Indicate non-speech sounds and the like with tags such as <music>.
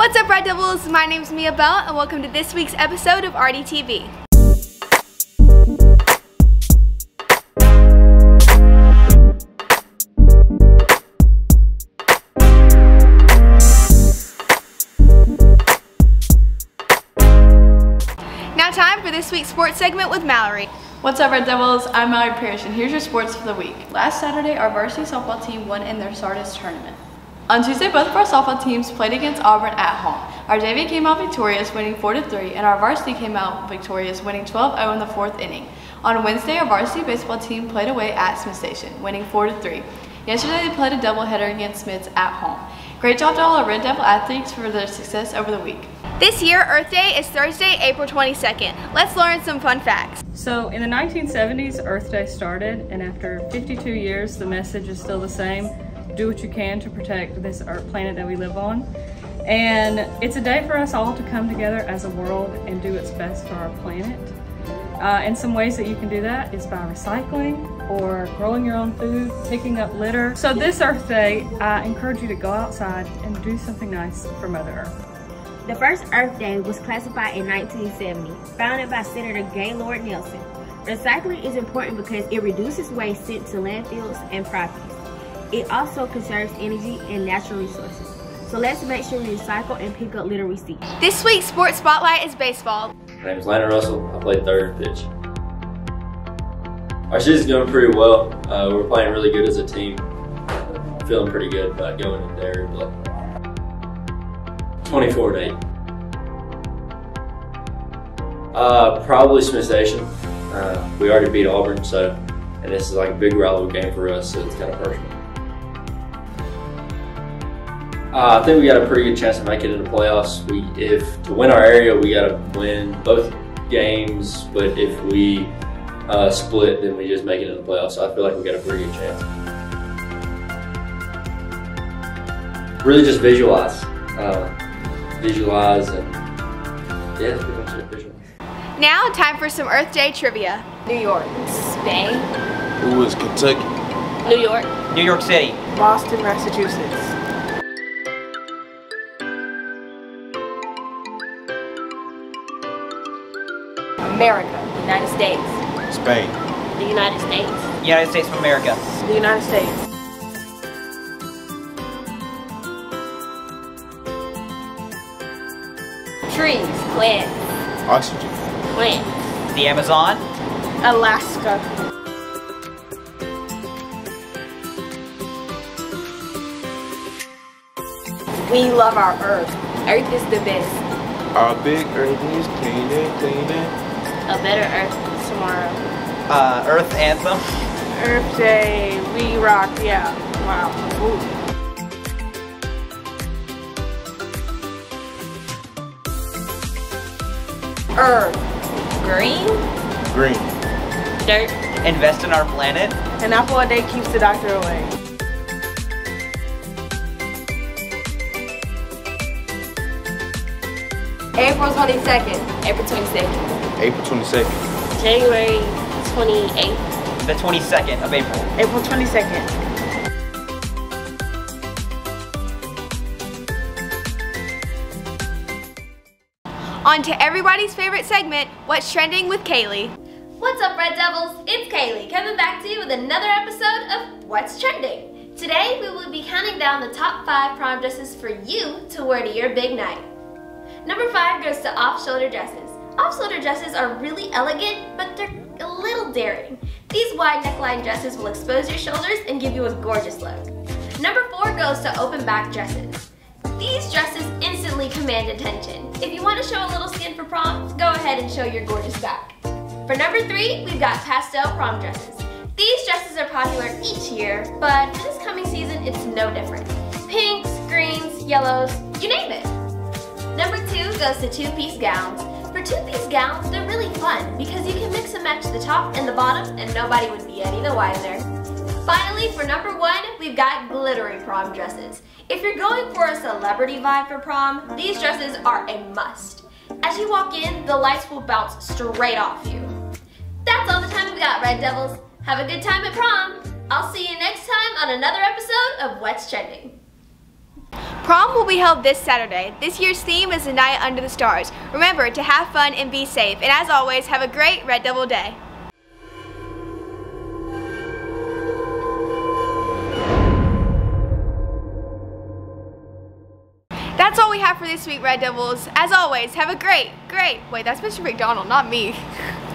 What's up, Red Devils? My name's Mia Bell, and welcome to this week's episode of RDTV. Now time for this week's sports segment with Mallory. What's up, Red Devils? I'm Mallory Parrish, and here's your sports for the week. Last Saturday, our varsity softball team won in their Sardis tournament. On Tuesday, both of our softball teams played against Auburn at home. Our JV came out victorious, winning 4-3, and our varsity came out victorious, winning 12-0 in the fourth inning. On Wednesday, our varsity baseball team played away at Smiths Station, winning 4-3. Yesterday, they played a doubleheader against Smiths at home. Great job to all our Red Devil athletes for their success over the week. This year, Earth Day is Thursday, April 22nd. Let's learn some fun facts. So in the 1970s, Earth Day started, and after 52 years, the message is still the same. Do what you can to protect this Earth planet that we live on. And it's a day for us all to come together as a world and do its best for our planet. Uh, and some ways that you can do that is by recycling or growing your own food, picking up litter. So this Earth Day, I encourage you to go outside and do something nice for Mother Earth. The first Earth Day was classified in 1970, founded by Senator Gaylord Nelson. Recycling is important because it reduces waste sent to landfills and properties. It also conserves energy and natural resources. So let's make sure we recycle and pick up litter receipts. This week's sports spotlight is baseball. My name is Landon Russell. I play third pitch. Our season's going pretty well. Uh, we're playing really good as a team. Feeling pretty good about going in there, but 24 to 8. Uh, probably Smiths Station. Uh, we already beat Auburn, so and this is like a big rivalry game for us, so it's kind of personal. Uh, I think we got a pretty good chance to make it in the playoffs. We, if to win our area, we got to win both games. But if we uh, split, then we just make it in the playoffs. So I feel like we got a pretty good chance. Really, just visualize, uh, visualize, and yeah, that's pretty much it. Visualize. Now, time for some Earth Day trivia. New York. Spain. Who is Kentucky? New York. New York City. Boston, Massachusetts. America. United States. Spain. The United States. United States of America. The United States. Trees. Plants. Oxygen. Plants. The Amazon. Alaska. We love our Earth. Earth is the best. Our big earth is cleaning, cleaning. A better Earth tomorrow. Uh, Earth Anthem. Earth Day. We rock. Yeah. Wow. Ooh. Earth. Green. Green. Dirt. Invest in our planet. An apple a day keeps the doctor away. April 22nd. April 22nd. April 22nd. January 28th. The 22nd of April. April 22nd. On to everybody's favorite segment, What's Trending with Kaylee. What's up, Red Devils? It's Kaylee coming back to you with another episode of What's Trending. Today, we will be counting down the top five prom dresses for you to wear to your big night. Number five goes to off-shoulder dresses. Off-shoulder dresses are really elegant, but they're a little daring. These wide neckline dresses will expose your shoulders and give you a gorgeous look. Number four goes to open back dresses. These dresses instantly command attention. If you want to show a little skin for prom, go ahead and show your gorgeous back. For number three, we've got pastel prom dresses. These dresses are popular each year, but this coming season it's no different. Pinks, greens, yellows, you name it. Number two goes to two-piece gowns. For two-piece gowns, they're really fun because you can mix and match the top and the bottom and nobody would be any the wiser. Finally, for number one, we've got glittery prom dresses. If you're going for a celebrity vibe for prom, these dresses are a must. As you walk in, the lights will bounce straight off you. That's all the time we've got, Red Devils. Have a good time at prom. I'll see you next time on another episode of What's Trending. Prom will be held this Saturday. This year's theme is the night under the stars. Remember to have fun and be safe. And as always, have a great Red Devil Day. That's all we have for this week, Red Devils. As always, have a great, great, wait, that's Mr. McDonald, not me. <laughs>